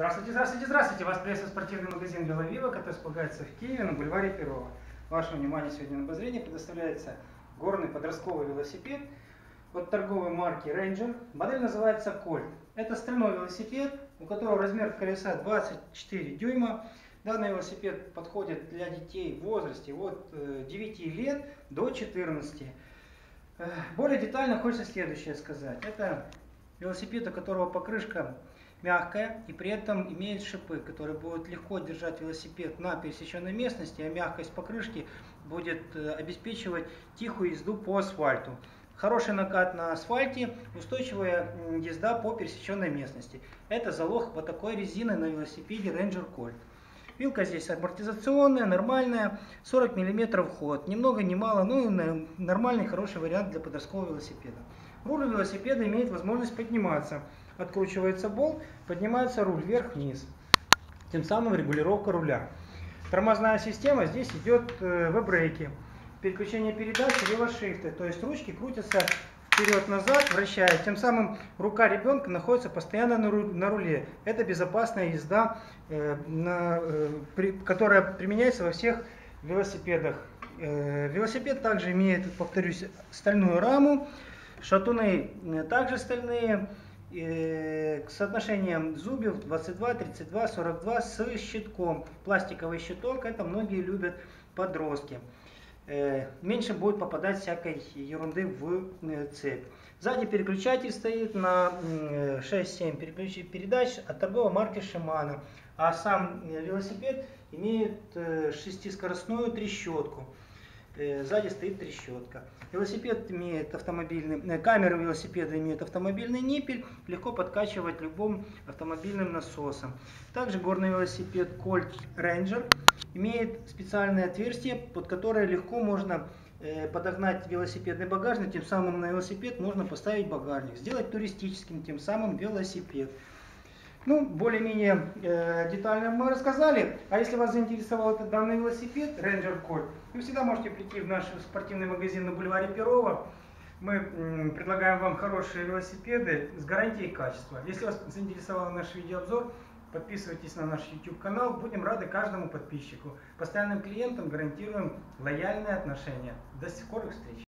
Здравствуйте, здравствуйте, здравствуйте! Вас приветствует спортивный магазин «Беловива», который располагается в Киеве на бульваре Перова. Вашему вниманию сегодня на обозрение предоставляется горный подростковый велосипед от торговой марки Ranger. Модель называется Colt. Это стальной велосипед, у которого размер колеса 24 дюйма. Данный велосипед подходит для детей в возрасте от 9 э, лет до 14. Э, более детально хочется следующее сказать. Это велосипед, у которого покрышка мягкая и при этом имеет шипы, которые будут легко держать велосипед на пересеченной местности, а мягкость покрышки будет э, обеспечивать тихую езду по асфальту. Хороший накат на асфальте, устойчивая езда по пересеченной местности. Это залог вот такой резины на велосипеде Ranger Colt. Вилка здесь амортизационная, нормальная, 40 мм ход. Ни много ни мало, ну и нормальный хороший вариант для подросткового велосипеда. Руль велосипеда имеет возможность подниматься откручивается болт, поднимается руль вверх-вниз. Тем самым регулировка руля. Тормозная система здесь идет э, в брейке. Переключение передач и велошифты. То есть ручки крутятся вперед-назад, вращая. Тем самым рука ребенка находится постоянно на руле. Это безопасная езда, э, э, которая применяется во всех велосипедах. Велосипед также имеет, повторюсь, стальную раму. Шатуны также стальные э, соотношением зубьев 22, 32, 42 с щитком. Пластиковый щиток, это многие любят подростки. Э, меньше будет попадать всякой ерунды в э, цепь. Сзади переключатель стоит на 6-7 передач от торговой марки Shimano. А сам велосипед имеет шестискоростную трещотку. Э, сзади стоит трещотка. Велосипед имеет автомобильный, э, камера велосипеда имеет автомобильный ниппель, легко подкачивать любым автомобильным насосом. Также горный велосипед Colt Ranger имеет специальное отверстие, под которое легко можно э, подогнать велосипедный багажник, тем самым на велосипед можно поставить багажник, сделать туристическим тем самым велосипед. Ну, более-менее э, детально мы рассказали. А если вас заинтересовал этот данный велосипед, Ranger Colt, вы всегда можете прийти в наш спортивный магазин на бульваре Перова. Мы м, предлагаем вам хорошие велосипеды с гарантией качества. Если вас заинтересовал наш видеообзор, подписывайтесь на наш YouTube канал. Будем рады каждому подписчику. Постоянным клиентам гарантируем лояльные отношения. До скорых встреч!